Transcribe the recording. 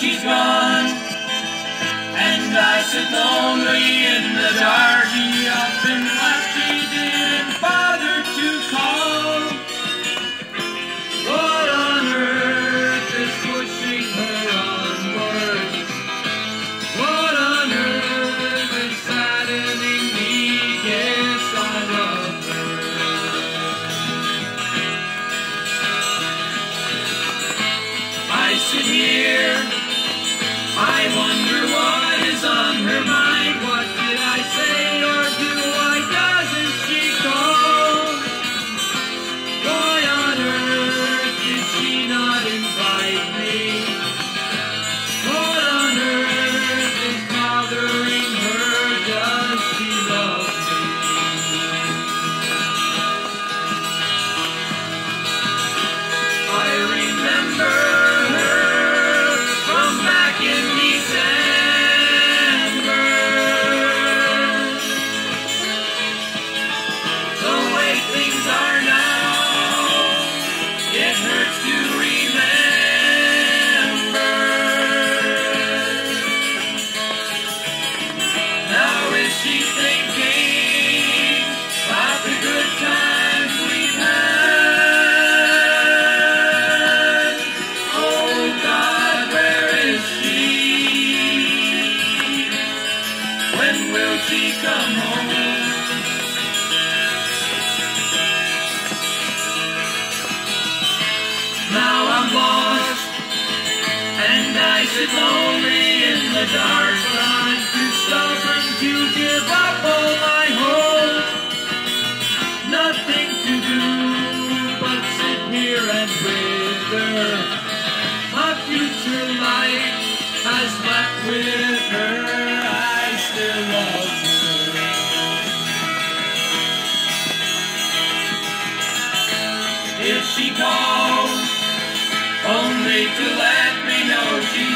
she's gone. And I sit lonely in the dark. Up and left, Now I'm lost and I sit lonely in the dark. To give up all my hope. Nothing to do but sit here and wither. My future life has left with her. she called, only to let me know she